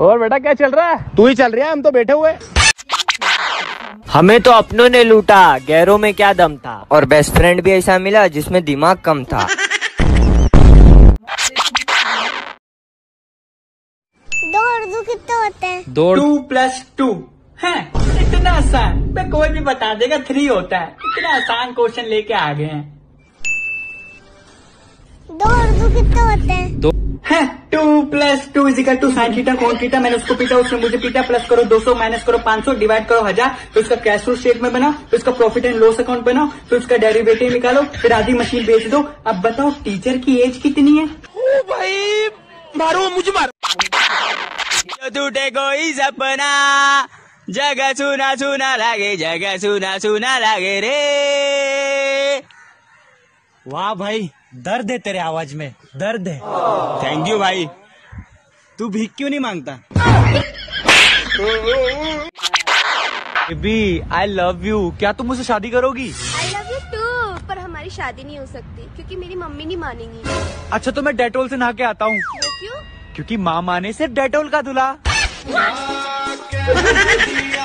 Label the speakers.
Speaker 1: और बेटा क्या चल रहा है?
Speaker 2: तू ही चल रहा है हम तो बैठे हुए।
Speaker 3: हमें तो अपनों ने लूटा गैरों में क्या दम था? और बेस्ट फ्रेंड भी ऐसा मिला जिसमें दिमाग कम था।
Speaker 4: दो और दो कितने होते हैं?
Speaker 1: दो
Speaker 5: टू प्लस टू है इतना आसान। मैं कोई भी बता देगा थ्री होता है। इतना आसान क्वेश्चन लेके आ गए हैं।
Speaker 4: दो कितने होते हैं।
Speaker 1: दो
Speaker 5: है two plus two equal two sine theta कौन थीटा मैंने उसको पीटा उसने मुझे पीटा प्लस करो 200 माइनस करो 500 डिवाइड करो हज़ार फिर उसका कैश फ्लो स्टेटमेंट बनाओ फिर उसका प्रॉफिट एंड लॉस अकाउंट बनाओ फिर उसका डेरिवेटिव निकालो फिर आधी मशीन बेच दो। अब बताओ टीचर की एज कितनी है?
Speaker 2: ओ भाई मारो मुझे मारो।
Speaker 3: टूटे कोई सपना जगह सुना सुना लागे जगह सुना सुना लागे रे।
Speaker 6: वाह भाई दर्द है तेरे आवाज़ में दर्द है।
Speaker 3: थैंक यू भाई।
Speaker 6: तू भीख क्यों नहीं माँगता?
Speaker 1: बेबी आई लव यू क्या तुम मुझसे शादी करोगी?
Speaker 7: आई लव यू टू पर हमारी शादी नहीं हो सकती क्योंकि मेरी मम्मी नहीं मानेंगी।
Speaker 1: अच्छा तो मैं डेटोल से नहा के आता हूँ।
Speaker 7: क्यों?
Speaker 1: क्योंकि माँ माने सिर्फ़ डेटोल का दूल्हा।